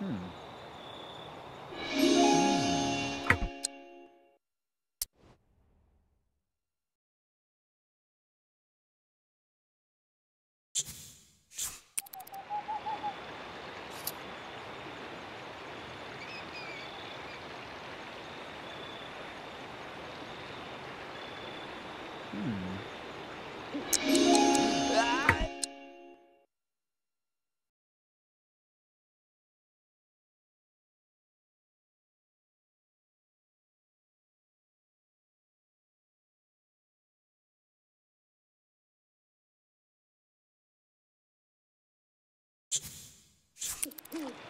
Hmm. Ooh.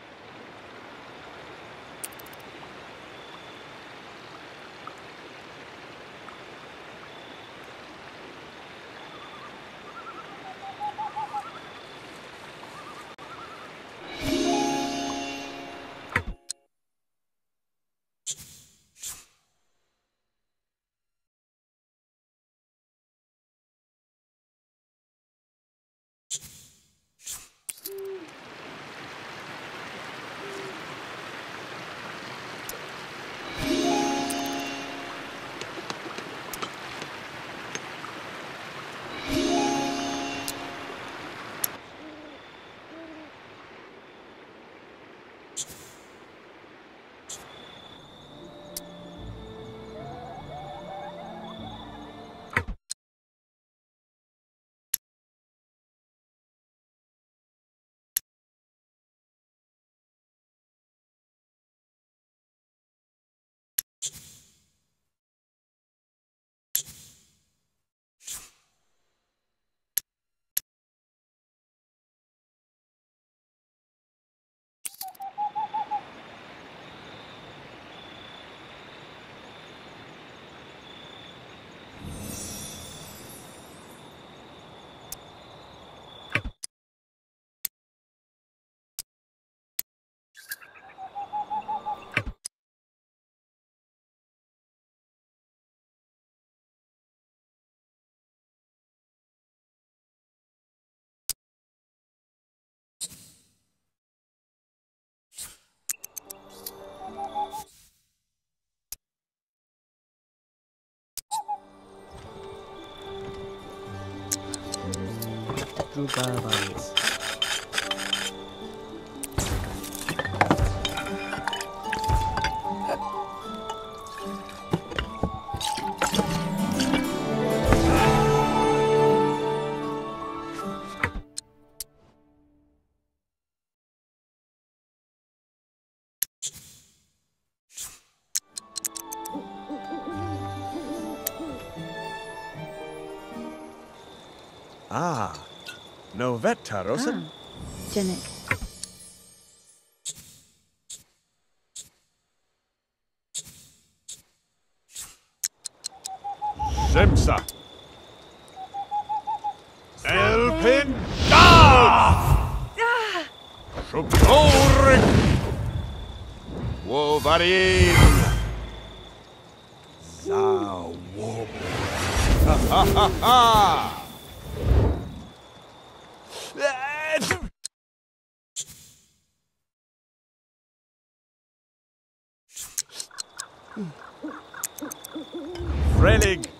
Drugabalis. Ah, Novetta, Rosa. Ah, Janek. Shemsa. Elpin Da! Shubhorik! Wolverine! Zawob. Ha ha ha ha! Freleng.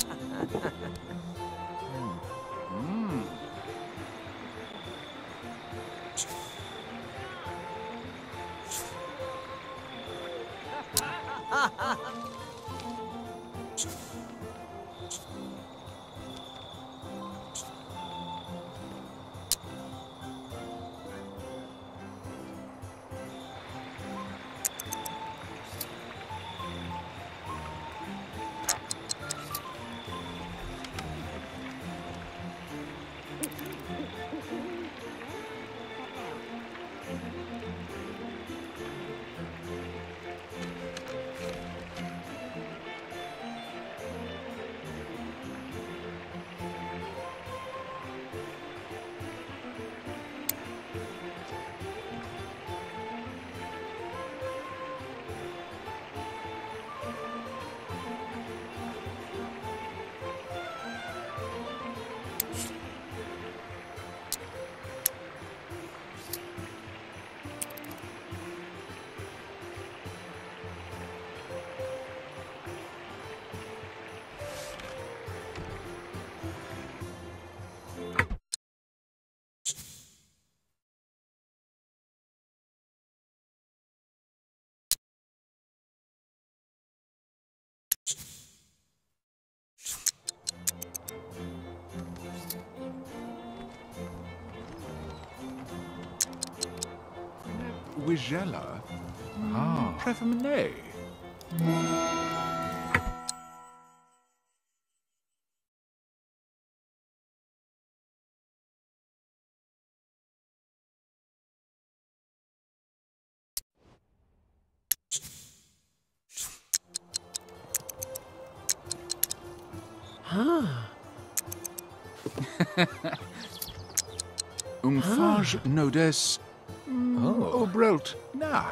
哈哈哈。Wigella. Ah. Prefamine. Umfage nodes Oh. oh obrelt na.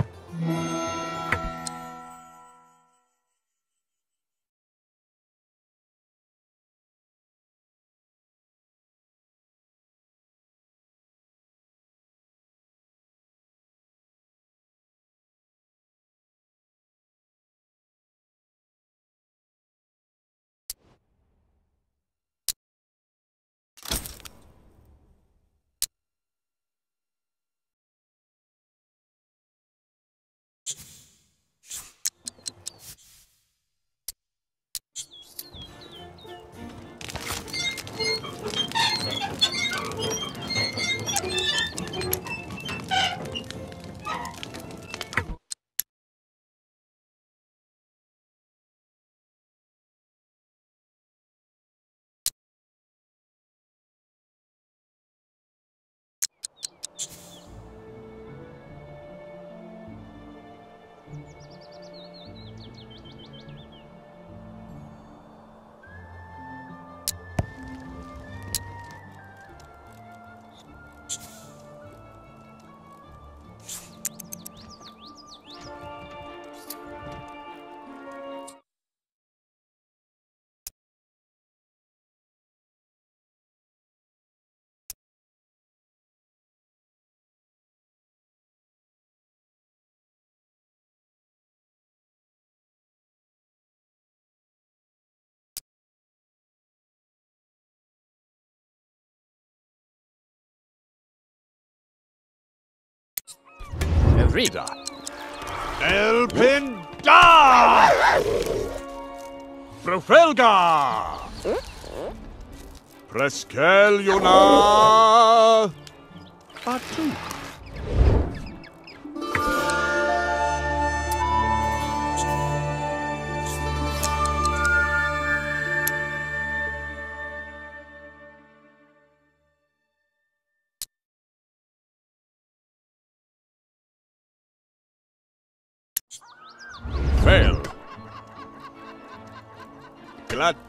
Elrida. Elpinda! Profelga! Preskeliona! Batu. Fail. Glaterion!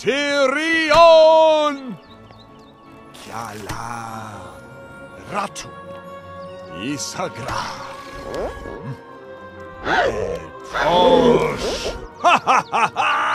Kiala Ratu Isagra Ha ha ha ha!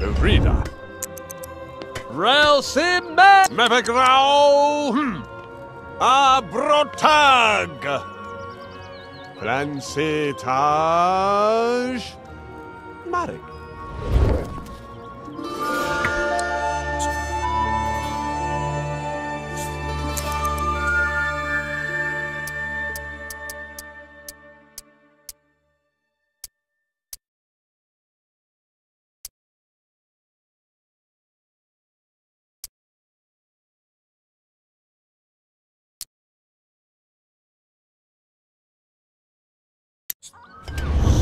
Vrida. Relsimme Mevegrau hm. Abrotag Francetage Marek.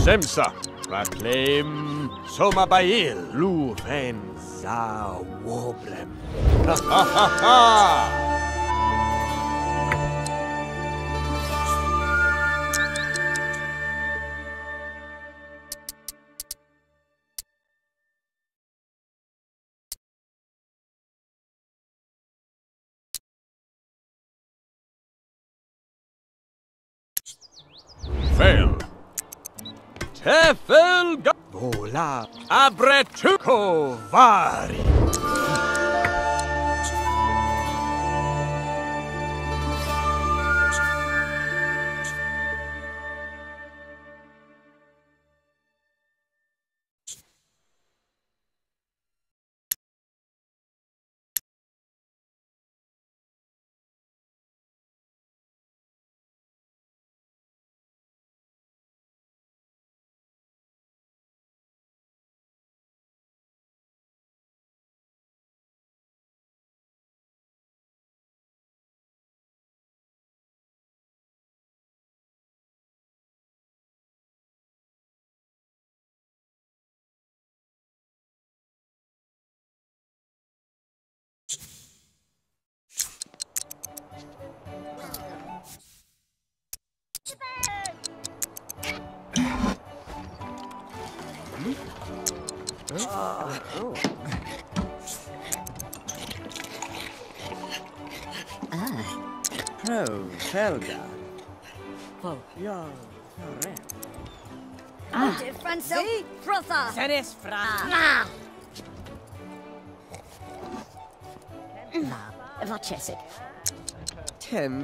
Semsa Proclaim Soma Bail Luven Za Woblem Ha ha ha ha! Tefel Vola Abretuko Vari. Helga. Well, Ja, ja, Ah. Franso, Frotha. Tennis fra. Ah. Vad Chesed. Ten.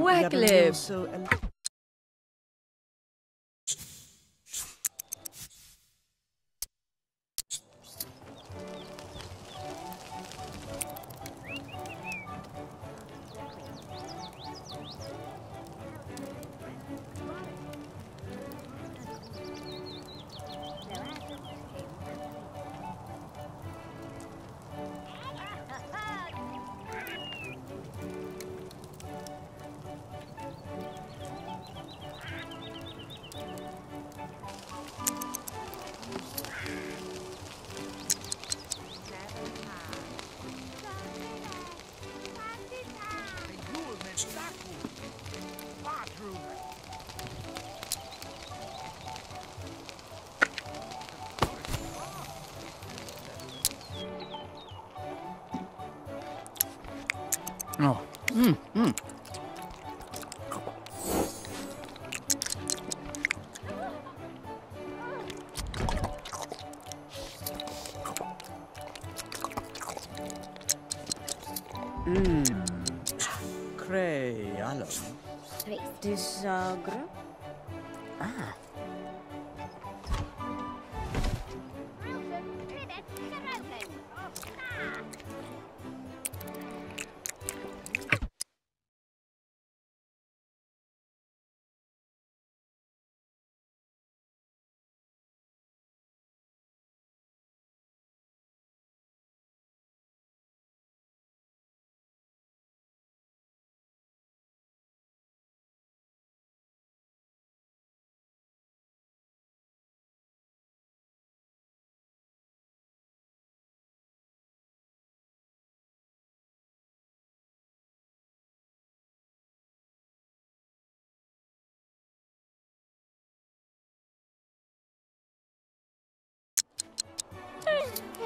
Waglib. So and Oh. Cray Alum. Disagra. Ah.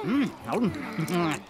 Mm.